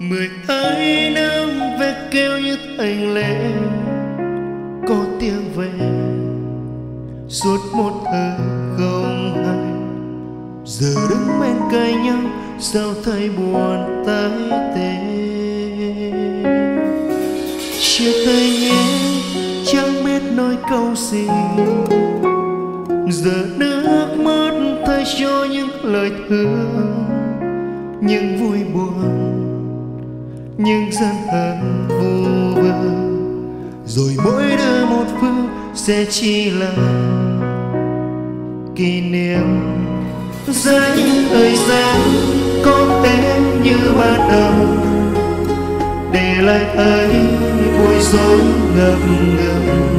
mười ấy nắng về kêu như thành lệ. Có tiếng về suốt một thời không hay giờ đứng bên cạnh nhau, sao thấy buồn tái tê chia tay nhé chẳng biết nói câu gì. Giờ nước mắt thay cho những lời thương, những vui buồn, những giận hờn vô vơ. Rồi mỗi đứa một phương sẽ chỉ là kỷ niệm ra những thời gian có em như ban đầu. Để lại thấy bối rối ngập ngừng.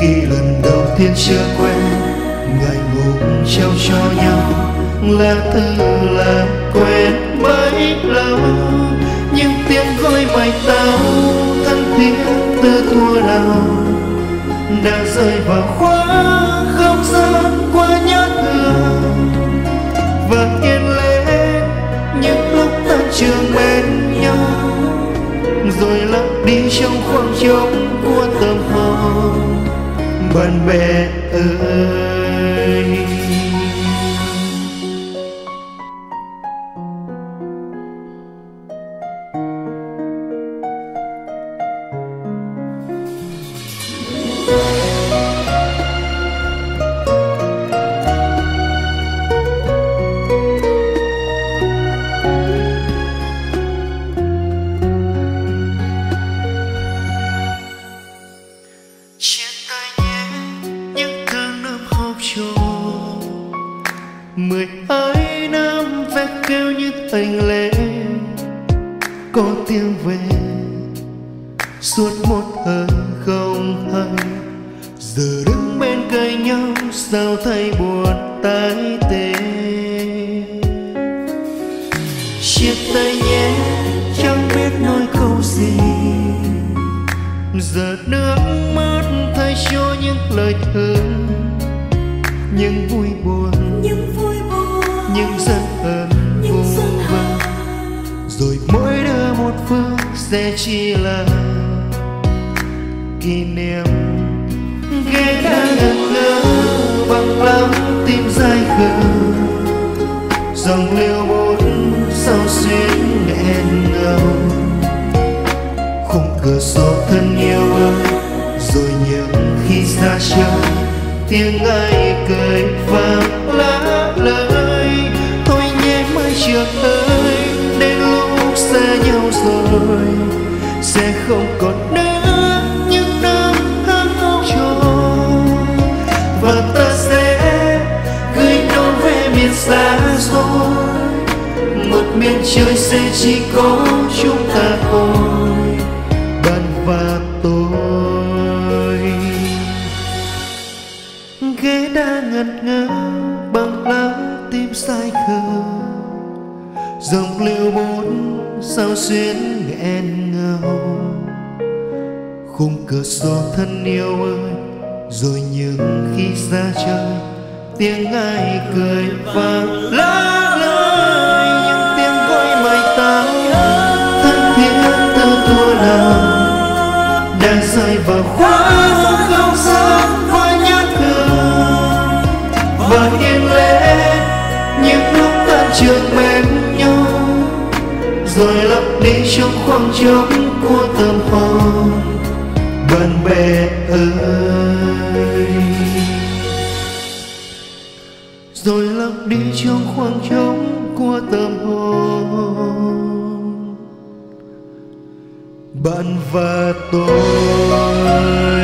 Khi lần đầu tiên chưa quen ngày ngủ trao cho nhau. Là từ là quen bấy lâu nhưng tiếng gọi mày tao thân thiết từ thua nào. Đã rơi vào khóa không gian qua nhau. Khoảng trống của tâm hồn bạn bè ơi. Nước mười ấy năm ve kêu như thành lễ, có tiếng về. Suốt một thời không hay, giờ đứng bên cây nhau, sao thấy buồn tái tê? Chia tay nhé chẳng biết nói câu gì. Giờ nước mắt thay cho những lời thơ những vui buồn. Những vui buồn. Những giận hờn những vô vơ. rồi mỗi đứa một phương sẽ chỉ là kỷ niệm. Ghé đã ngẩn ngơ bằng lắm tim dai khờ. Dòng liêu bốn sao xuyến nghẹn ngào khung cửa sổ thân yêu ơi rồi những khi xa trời tiếng ai cười vang lá lời thôi nhé mai trượt ơi đến lúc xa nhau rồi. Sẽ không còn nữa những năm tháng âu tròn và ta sẽ gửi nhau về miền xa rồi. Một miền trời sẽ chỉ có chúng ta thôi. Bạn và tôi. Đã ngẩn ngơ bằng lá tim sai khờ. Dòng lưu bốn sao xuyến nghẹn ngào. Khung cửa sổ thân yêu ơi, rồi những khi ra chơi tiếng ai cười vang lá lời những tiếng gọi mày tao. Thân thiết từ thua nào đang rơi vào khóa mến nhau. Rồi lấp đi trong khoảng trống của tâm hồn bạn bè ơi. Rồi lấp đi trong khoảng trống của tâm hồn bạn và tôi.